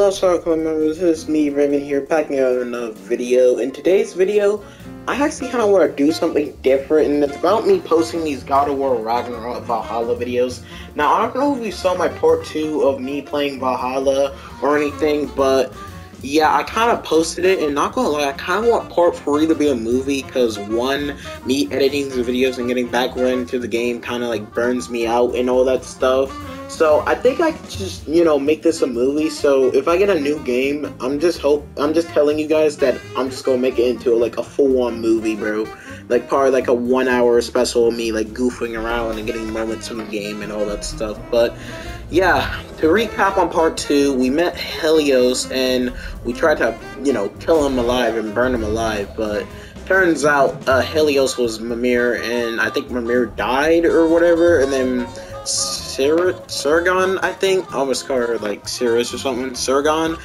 Hello Circle members, this is me Raven here back out another video. In today's video, I actually kind of want to do something different and it's about me posting these God of War Ragnarok Valhalla videos. Now I don't know if you saw my part 2 of me playing Valhalla or anything, but yeah, I kind of posted it, and not gonna lie, I kind of want part three to be a movie because one, me editing the videos and getting back into the game kind of like burns me out and all that stuff. So I think I just you know make this a movie. So if I get a new game, I'm just hope I'm just telling you guys that I'm just gonna make it into like a full-on movie, bro. Like probably like a one-hour special of me like goofing around and getting moments from the game and all that stuff. But yeah, to recap on part two, we met Helios and we tried to you know kill him alive and burn him alive, but turns out uh, Helios was Mimir, and I think Mimir died or whatever, and then Sargon, I think. I almost call her like Cirrus or something. Sargon.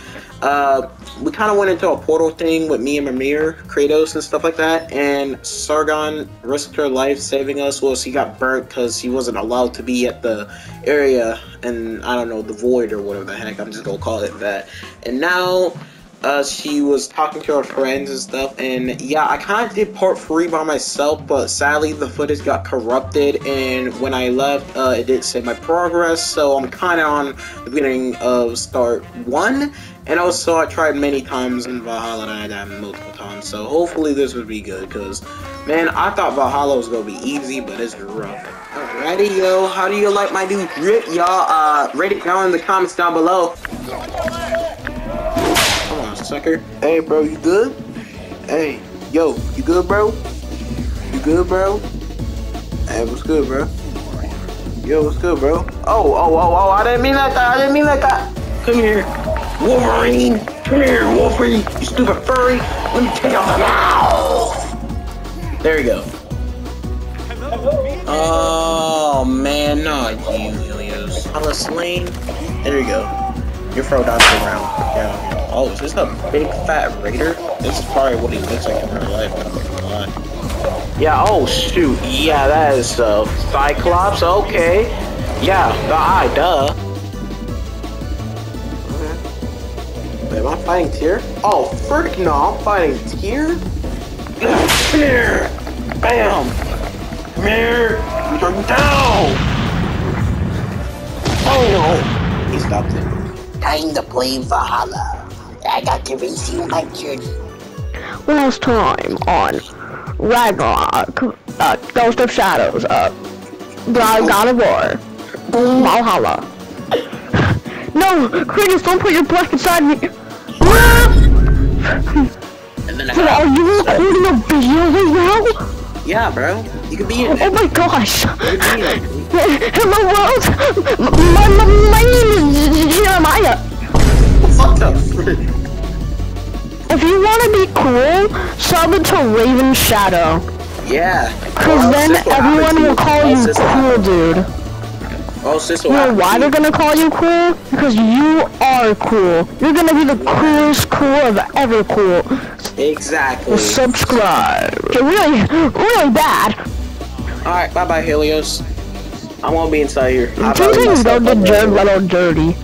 Uh, we kind of went into a portal thing with me and Mimir, Kratos, and stuff like that. And Sargon risked her life saving us. Well, she got burnt because she wasn't allowed to be at the area, and I don't know, the void or whatever the heck. I'm just gonna call it that. And now uh, she was talking to her friends and stuff. And yeah, I kind of did part three by myself, but sadly the footage got corrupted. And when I left, uh, it did say my progress. So I'm kind of on the beginning of start one. And also, I tried many times in Valhalla and I died multiple times. So hopefully this would be good. Because, man, I thought Valhalla was going to be easy, but it's rough. Alrighty, yo. How do you like my new drip, y'all? Uh, rate it down in the comments down below sucker. Hey, bro, you good? Hey, yo, you good, bro? You good, bro? Hey, what's good, bro? Yo, what's good, bro? Oh, oh, oh, oh, I didn't mean like that. I didn't mean like that. Come here, Wolverine. Come here, Wolverine. You stupid furry. Let me take out the mouth. There you go. Oh man, not you, Helios. Alice Lane. There you go. You're thrown down to the ground. Yeah. Oh, is this a big fat raider? This is probably what he looks like in real life, I'm not gonna. Yeah, oh shoot. Yeah, that is uh, Cyclops, okay. Yeah, the eye, duh. Okay. Am I fighting Tyr? Oh, frick no, I'm fighting Tyr? Come here! Bam! Come here! You're down! Oh no! He stopped it. Time to play Valhalla. I got to resume my journey. Last time on Ragnarok, uh, Ghost of Shadows, uh, God of War, Valhalla. No, Kratos, don't put your black inside me. and then I are you recording a video right now? Yeah, bro. You could be in Oh my gosh. In Hello world. My, my, my want to be cool, sub it to Raven Shadow. Yeah. Cause then everyone will call you cool, dude. Oh, sister. You know why they're gonna call you cool? Because you are cool. You're gonna be the coolest cool of ever cool. Exactly. subscribe. Okay, really, really bad. Alright, bye bye, Helios. I won't be inside here. Sometimes don't get dirt little dirty.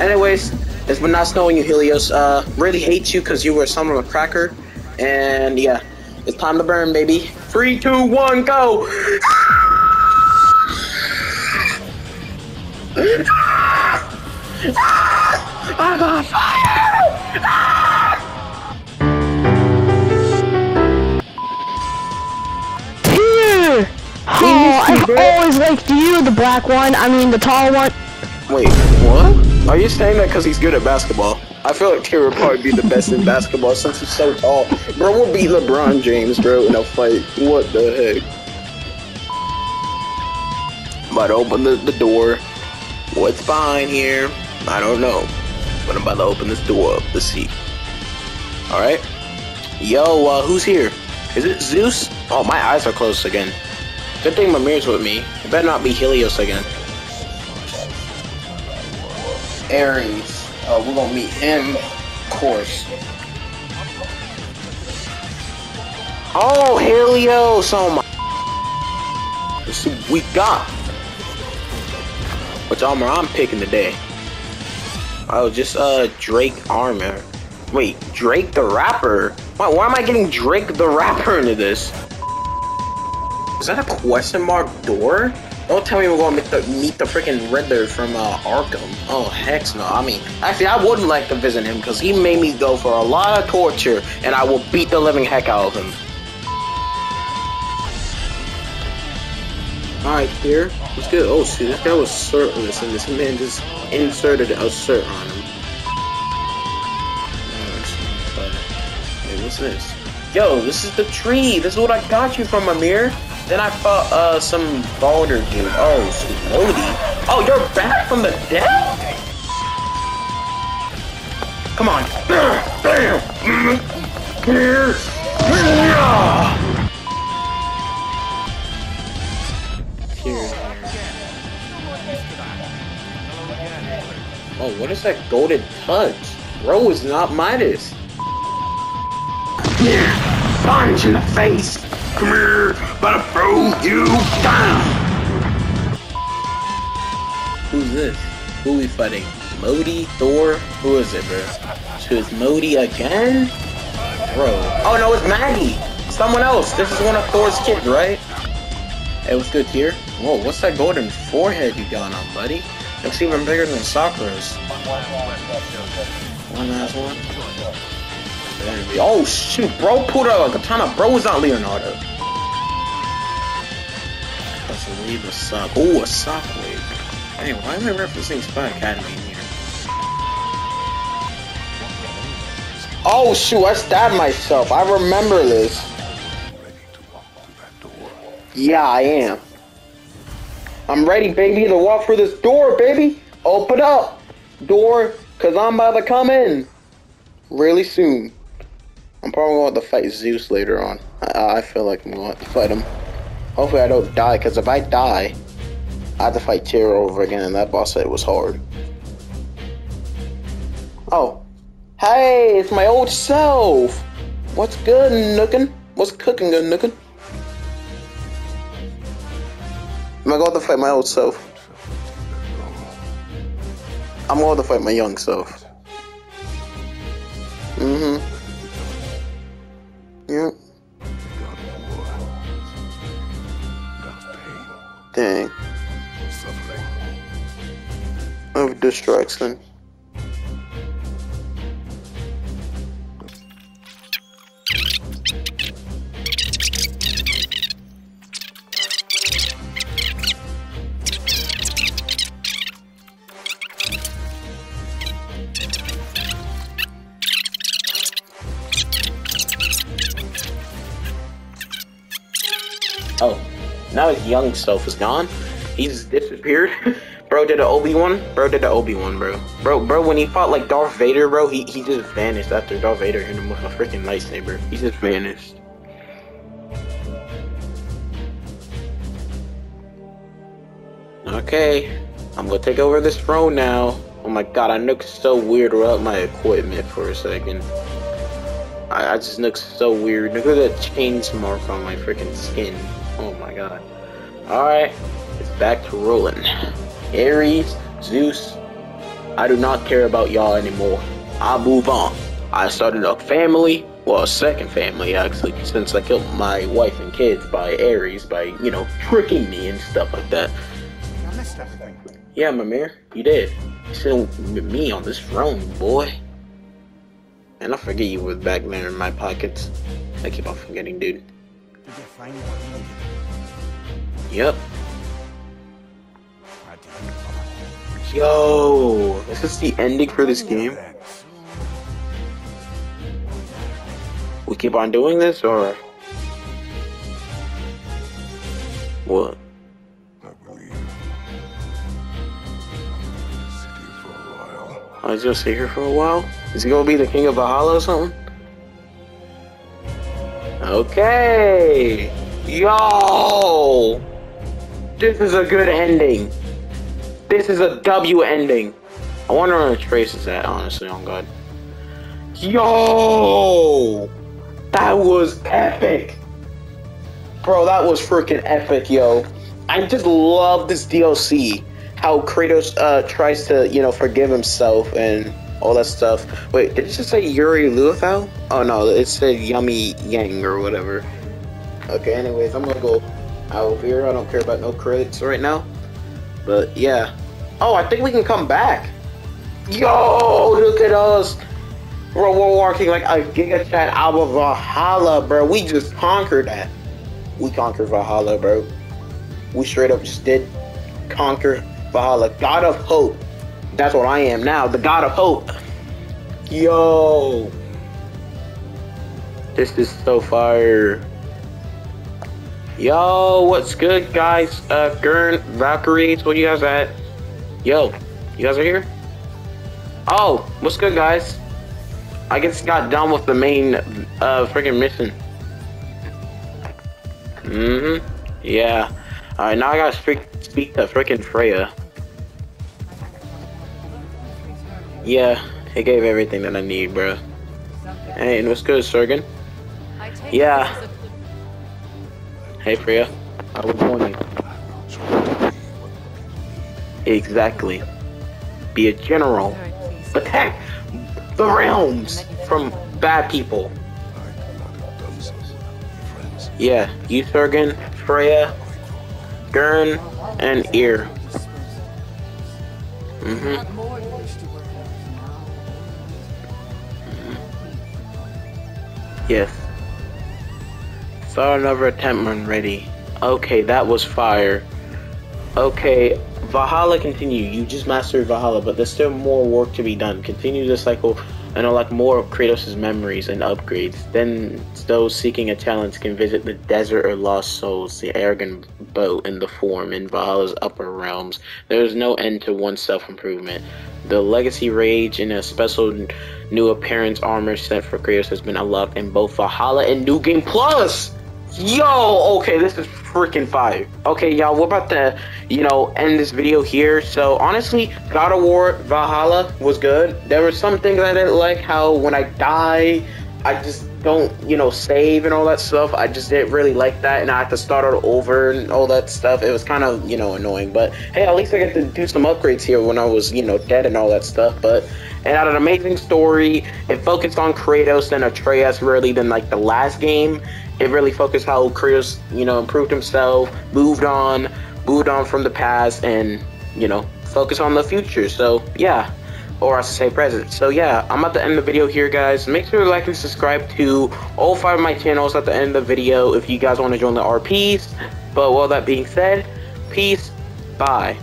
Anyways, it's been nice knowing you, Helios. Uh, really hate you because you were son of a cracker. And yeah, it's time to burn, baby. Three, two, one, go! I'm on fire! Oh, I've always liked you, the black one. I mean, the tall one. Wait, what? Are you saying that because he's good at basketball? I feel like Tyr would probably be the best in basketball since he's so tall. Bro, we'll beat LeBron James, bro, in a fight. What the heck? Might open the, the door. What's behind here? I don't know. But I'm about to open this door up to see. Alright. Yo, uh, who's here? Is it Zeus? Oh, my eyes are closed again. Good thing my mirror's with me. It better not be Helios again. Ares. Uh, we're gonna meet him, of course. Oh, Helios! Oh my. Let's see what we got. Which armor I'm picking today. Oh, just uh Drake armor. Wait, Drake the rapper? Why, why am I getting Drake the rapper into this? Is that a question mark door? Don't tell me we're gonna meet the, meet the freaking Riddler from uh, Arkham. Oh, heck no. I mean, actually, I wouldn't like to visit him because he made me go for a lot of torture and I will beat the living heck out of him. Alright, here. Let's go. Oh, see, this guy was shirtless and this man just inserted a shirt on him. Hey, what's this? Yo, this is the tree. This is what I got you from Amir. Then I fought uh some boulder dude. Oh, Slody. Oh, you're back from the dead? Come on. Bam! Here. Oh, what is that golden touch? Bro is not Midas. Punch in the face! Come here, about to throw you down! Who's this? Who we fighting? Modi? Thor? Who is it, bro? So it's Modi again? Bro. Oh no, it's Magni! Someone else! This is one of Thor's kids, right? Hey, what's good here? Whoa, what's that golden forehead you got on, buddy? Looks even bigger than Sakura's. One last one. Oh shoot, bro pulled out a katana. Bro is not Leonardo. That's a leave a sock. Oh, a sock wave. Hey, why am I referencing Spy Academy in here? Oh shoot, I stabbed myself. I remember this. Yeah, I am. I'm ready, baby, to walk through this door, baby. Open up. Door, cause I'm about to come in. Really soon. I'm probably going to fight Zeus later on. I, I feel like I'm going to fight him. Hopefully I don't die, because if I die, I have to fight Tyr over again, and that boss fight was hard. Oh. Hey, it's my old self! What's good, Nookin? What's cooking good, Nookin? Am I going to fight my old self? I'm going to fight my young self. Mm-hmm. Destruction. Oh, now his young self is gone. He's disappeared. bro did an Obi-Wan. Bro did an Obi-Wan, bro. Bro, bro, when he fought like Darth Vader, bro, he, he just vanished after Darth Vader hit him with a freaking lightsaber. He just vanished. Okay, I'm gonna take over this throne now. Oh my god, I look so weird without my equipment for a second. I, I just look so weird. Look at that chains mark on my freaking skin. Oh my god. Alright, back to rolling. Ares, Zeus, I do not care about y'all anymore. I move on. I started a family, well, a second family actually, since I killed my wife and kids by Ares by, you know, tricking me and stuff like that. I missed everything. Yeah, Mimir, you did. You still me on this throne, boy. And I forget you were back there in my pockets. I keep on forgetting, dude. Did you find? Yep. Yo, this is this the ending for this game? We keep on doing this, or what? I was gonna stay here for a while. Is he gonna be the king of Valhalla or something? Okay. Yo, this is a good ending. This is a W ending. I wonder where trace is at. Honestly, on God. Yo, that was epic. Bro, that was freaking epic, yo. I just love this DLC. how Kratos uh, tries to, you know, forgive himself and all that stuff. Wait, did it just say Yuri Luthau? Oh no, it said Yummy Yang or whatever. Okay, anyways, I'm gonna go out here. I don't care about no credits right now. But yeah. Oh, I think we can come back. Yo, look at us. Bro, we're walking like a Giga Chad out of Valhalla, bro. We just conquered that. We conquered Valhalla, bro. We straight up just did conquer Valhalla. God of Hope. That's what I am now, the God of Hope. Yo. This is so fire. Yo, what's good, guys? Uh, Gurn, Valkyries, what you guys at? Yo, you guys are here? Oh, what's good, guys? I guess got done with the main, uh, freaking mission. Mm-hmm. Yeah. Alright, now I gotta speak, speak to freaking Freya. Yeah, it gave everything that I need, bro. Hey, and what's good, Sigrun? Yeah. Hey, Freya. I was warning. Exactly. Be a general. Protect the realms from bad people. Yeah, you, Sigrun, Freya, Gurn, and Eir. Mm-hmm. Yes. Saw another attempt run ready. Okay, that was fire. Okay, Valhalla continue. You just mastered Valhalla, but there's still more work to be done. Continue the cycle and unlock more of Kratos' memories and upgrades. Then those seeking a challenge can visit the Desert or Lost Souls, the arrogant boat in the form in Valhalla's upper realms. There is no end to one's self-improvement. The Legacy Rage and a special new appearance armor set for Kratos has been unlocked in both Valhalla and New Game Plus! Yo, okay, this is freaking fire. Okay, y'all, we're about to, you know, end this video here. So, honestly, God of War Valhalla was good. There were some things I didn't like, how when I die, I just don't, you know, save and all that stuff. I just didn't really like that, and I had to start all over and all that stuff. It was kind of, you know, annoying. But, hey, at least I get to do some upgrades here when I was, you know, dead and all that stuff. But, it had an amazing story. It focused on Kratos and Atreus really than, like, the last game it really focused how Kratos, you know, improved himself, moved on, moved on from the past, and you know, focus on the future. So yeah, or I should say present. So yeah, I'm at the end of the video here, guys. Make sure to like and subscribe to all five of my channels at the end of the video if you guys want to join the RPs. But with that being said, peace, bye.